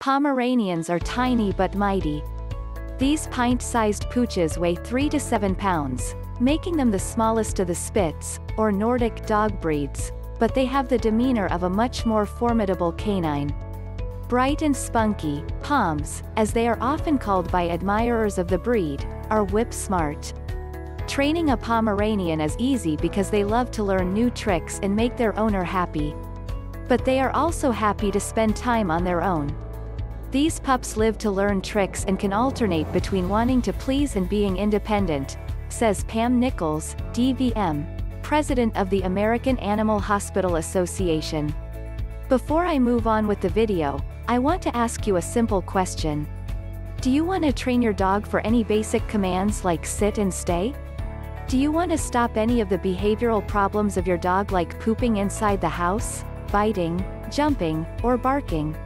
Pomeranians are tiny but mighty. These pint-sized pooches weigh 3 to 7 pounds, making them the smallest of the Spitz, or Nordic dog breeds, but they have the demeanor of a much more formidable canine. Bright and spunky, Poms, as they are often called by admirers of the breed, are whip smart. Training a Pomeranian is easy because they love to learn new tricks and make their owner happy. But they are also happy to spend time on their own. These pups live to learn tricks and can alternate between wanting to please and being independent, says Pam Nichols, DVM, president of the American Animal Hospital Association. Before I move on with the video, I want to ask you a simple question. Do you want to train your dog for any basic commands like sit and stay? Do you want to stop any of the behavioral problems of your dog like pooping inside the house, biting, jumping, or barking?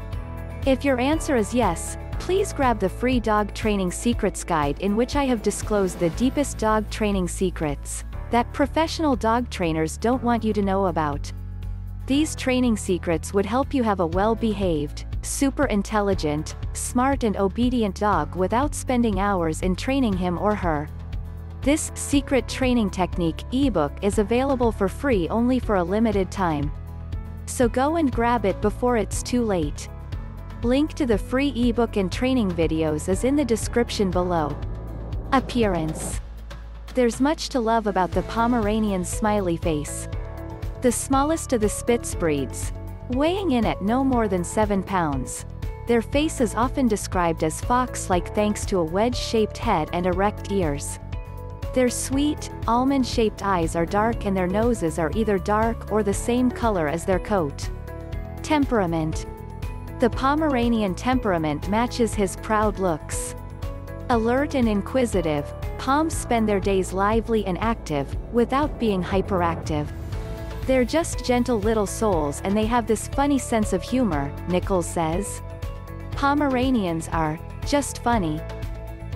If your answer is yes, please grab the free Dog Training Secrets Guide in which I have disclosed the deepest dog training secrets that professional dog trainers don't want you to know about. These training secrets would help you have a well-behaved, super intelligent, smart and obedient dog without spending hours in training him or her. This secret training technique ebook is available for free only for a limited time. So go and grab it before it's too late. Link to the free ebook and training videos is in the description below. Appearance. There's much to love about the Pomeranian's smiley face. The smallest of the Spitz breeds, weighing in at no more than 7 pounds. Their face is often described as fox-like thanks to a wedge-shaped head and erect ears. Their sweet, almond-shaped eyes are dark and their noses are either dark or the same color as their coat. Temperament. The Pomeranian temperament matches his proud looks. Alert and inquisitive, Poms spend their days lively and active, without being hyperactive. They're just gentle little souls and they have this funny sense of humor, Nichols says. Pomeranians are, just funny.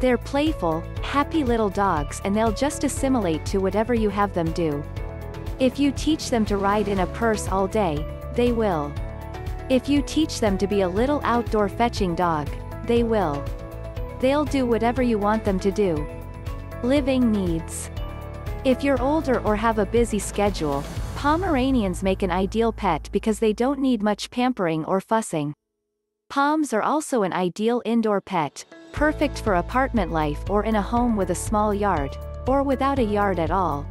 They're playful, happy little dogs and they'll just assimilate to whatever you have them do. If you teach them to ride in a purse all day, they will. If you teach them to be a little outdoor fetching dog, they will. They'll do whatever you want them to do. Living needs. If you're older or have a busy schedule, Pomeranians make an ideal pet because they don't need much pampering or fussing. Poms are also an ideal indoor pet, perfect for apartment life or in a home with a small yard, or without a yard at all.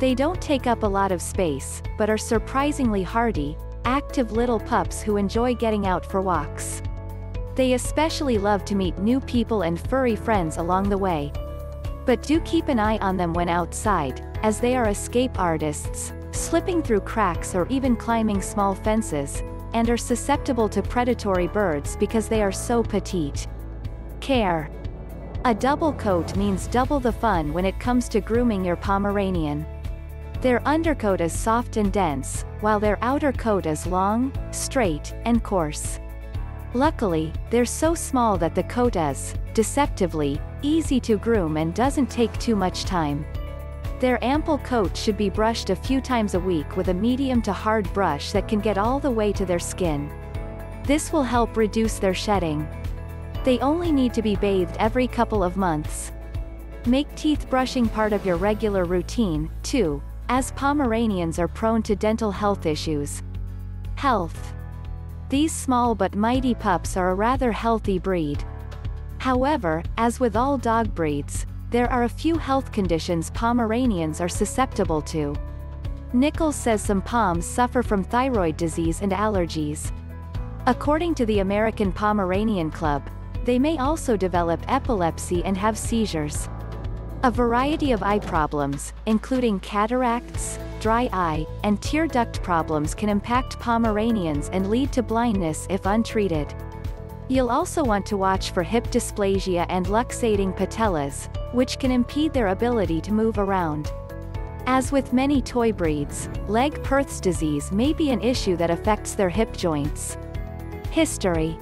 They don't take up a lot of space, but are surprisingly hardy, active little pups who enjoy getting out for walks. They especially love to meet new people and furry friends along the way. But do keep an eye on them when outside, as they are escape artists, slipping through cracks or even climbing small fences, and are susceptible to predatory birds because they are so petite. Care. A double coat means double the fun when it comes to grooming your Pomeranian. Their undercoat is soft and dense, while their outer coat is long, straight, and coarse. Luckily, they're so small that the coat is, deceptively, easy to groom and doesn't take too much time. Their ample coat should be brushed a few times a week with a medium to hard brush that can get all the way to their skin. This will help reduce their shedding. They only need to be bathed every couple of months. Make teeth brushing part of your regular routine, too, as Pomeranians are prone to dental health issues. Health. These small but mighty pups are a rather healthy breed. However, as with all dog breeds, there are a few health conditions Pomeranians are susceptible to. Nichols says some Poms suffer from thyroid disease and allergies. According to the American Pomeranian Club, they may also develop epilepsy and have seizures. A variety of eye problems, including cataracts, dry eye, and tear duct problems can impact Pomeranians and lead to blindness if untreated. You'll also want to watch for hip dysplasia and luxating patellas, which can impede their ability to move around. As with many toy breeds, Legg-Perthes disease may be an issue that affects their hip joints. History.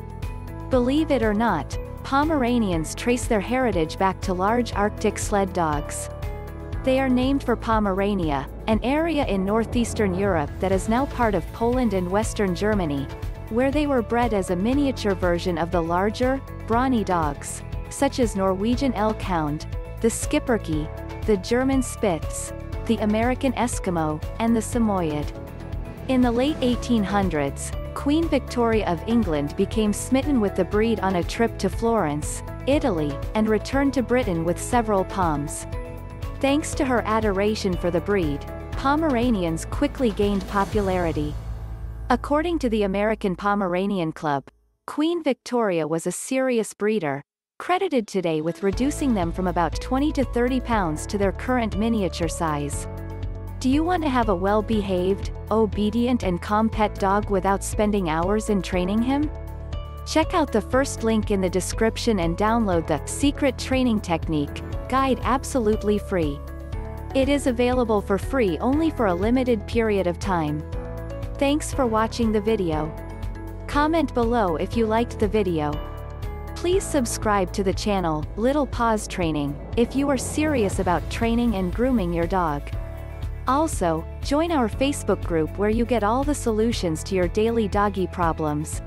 Believe it or not, Pomeranians trace their heritage back to large Arctic sled dogs. They are named for Pomerania, an area in northeastern Europe that is now part of Poland and western Germany, where they were bred as a miniature version of the larger, brawny dogs, such as Norwegian Elkhound, the Schipperke, the German Spitz, the American Eskimo, and the Samoyed. In the late 1800s, Queen Victoria of England became smitten with the breed on a trip to Florence, Italy, and returned to Britain with several Poms. Thanks to her adoration for the breed, Pomeranians quickly gained popularity. According to the American Pomeranian Club, Queen Victoria was a serious breeder, credited today with reducing them from about 20 to 30 pounds to their current miniature size. Do you want to have a well-behaved, obedient and calm pet dog without spending hours in training him? Check out the first link in the description and download the Secret Training Technique guide absolutely free. It is available for free only for a limited period of time. Thanks for watching the video. Comment below if you liked the video. Please subscribe to the channel, Little Paws Training, if you are serious about training and grooming your dog. Also, join our Facebook group where you get all the solutions to your daily doggy problems.